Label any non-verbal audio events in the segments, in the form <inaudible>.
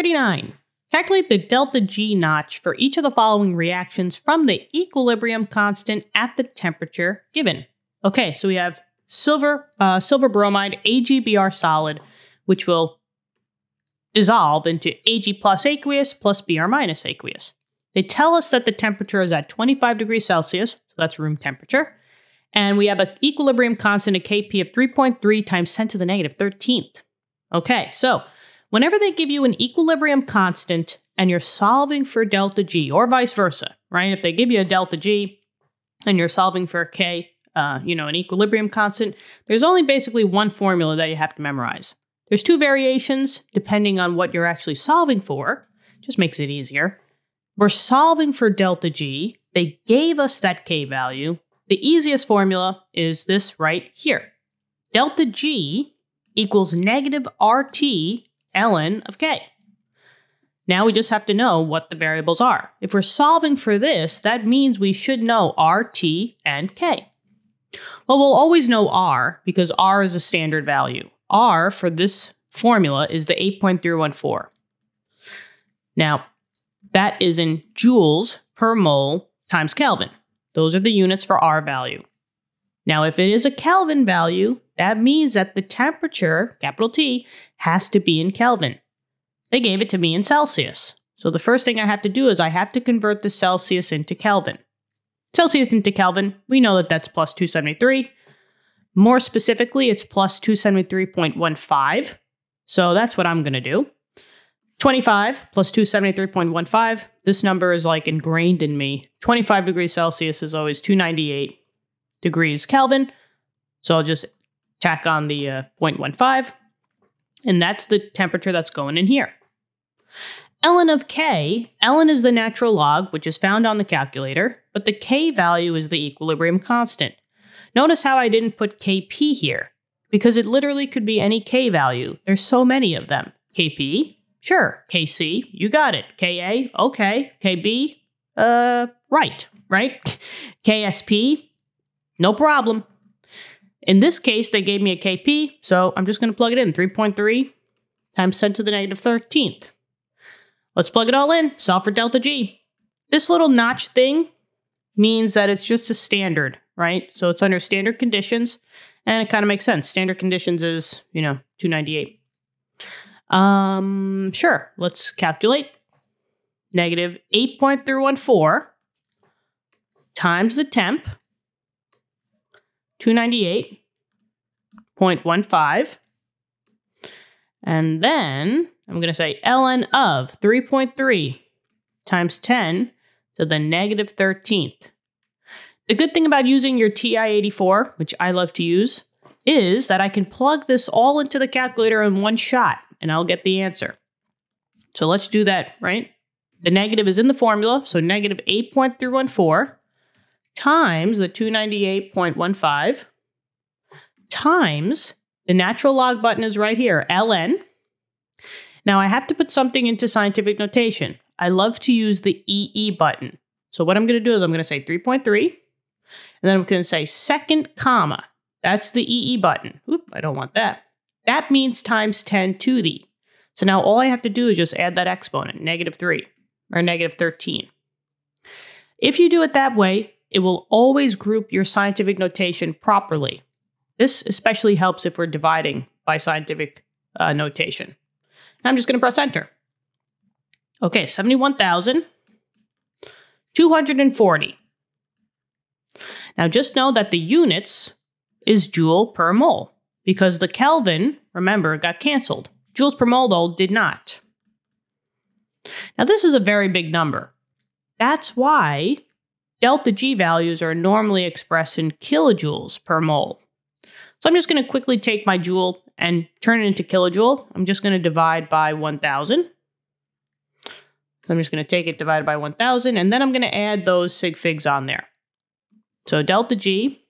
39. Calculate the delta G notch for each of the following reactions from the equilibrium constant at the temperature given. Okay, so we have silver, uh, silver bromide, AgBr solid, which will dissolve into Ag plus aqueous plus Br minus aqueous. They tell us that the temperature is at 25 degrees Celsius, so that's room temperature, and we have an equilibrium constant, a Kp of 3.3 times 10 to the negative 13th. Okay, so whenever they give you an equilibrium constant and you're solving for delta G, or vice versa, right? If they give you a delta G and you're solving for a K, uh, you know, an equilibrium constant, there's only basically one formula that you have to memorize. There's two variations depending on what you're actually solving for. Just makes it easier. We're solving for delta G. They gave us that K value. The easiest formula is this right here. Delta G equals negative RT ln of K. Now we just have to know what the variables are. If we're solving for this, that means we should know RT and K. Well, we'll always know R because R is a standard value. R for this formula is the 8.314. Now, that is in joules per mole times Kelvin. Those are the units for R value. Now, if it is a Kelvin value, that means that the temperature, capital T, has to be in Kelvin. They gave it to me in Celsius. So the first thing I have to do is I have to convert the Celsius into Kelvin. Celsius into Kelvin, we know that that's plus 273. More specifically, it's plus 273.15. So that's what I'm going to do. 25 plus 273.15. This number is like ingrained in me. 25 degrees Celsius is always 298 degrees Kelvin. So I'll just tack on the uh, 0.15. And that's the temperature that's going in here. ln of k, ln is the natural log, which is found on the calculator, but the k value is the equilibrium constant. Notice how I didn't put kp here, because it literally could be any k value. There's so many of them. kp, sure. kc, you got it. ka, okay. kb, uh, right, right? <laughs> ksp, no problem. In this case, they gave me a kp, so I'm just going to plug it in. 3.3 times 10 to the negative 13th. Let's plug it all in, solve for delta G. This little notch thing means that it's just a standard right? So it's under standard conditions, and it kind of makes sense. Standard conditions is, you know, 298. Um, sure, let's calculate. Negative 8.314 times the temp, 298.15. And then I'm going to say ln of 3.3 times 10 to the negative 13th. The good thing about using your TI-84, which I love to use, is that I can plug this all into the calculator in one shot and I'll get the answer. So let's do that, right? The negative is in the formula, so negative 8.314 times the 298.15 times the natural log button is right here, ln. Now I have to put something into scientific notation. I love to use the EE button. So what I'm going to do is I'm going to say 3.3 and then I'm going to say second comma. That's the EE button. Oop, I don't want that. That means times 10 to the. So now all I have to do is just add that exponent, negative 3 or negative 13. If you do it that way, it will always group your scientific notation properly. This especially helps if we're dividing by scientific uh, notation. And I'm just going to press enter. Okay, 71,240. Now just know that the units is joule per mole because the Kelvin, remember, got canceled. Joules per mole, though, did not. Now this is a very big number. That's why delta G values are normally expressed in kilojoules per mole. So I'm just going to quickly take my joule and turn it into kilojoule. I'm just going to divide by 1,000. I'm just going to take it divided by 1,000, and then I'm going to add those sig figs on there. So delta G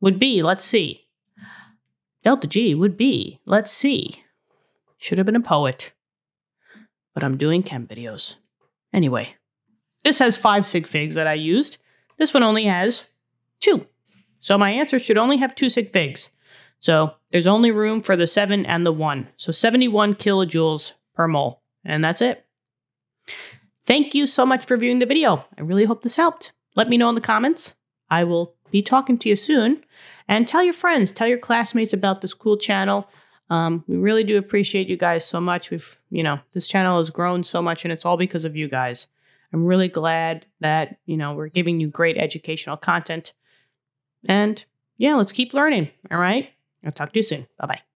would be, let's see. Delta G would be, let's see. Should have been a poet. But I'm doing chem videos. Anyway, this has five sig figs that I used. This one only has two. So my answer should only have two sig figs. So there's only room for the 7 and the 1. So 71 kilojoules per mole. And that's it. Thank you so much for viewing the video. I really hope this helped. Let me know in the comments. I will be talking to you soon. And tell your friends, tell your classmates about this cool channel. Um, we really do appreciate you guys so much. We've, you know, this channel has grown so much and it's all because of you guys. I'm really glad that, you know, we're giving you great educational content. And yeah, let's keep learning. All right. I'll talk to you soon. Bye bye.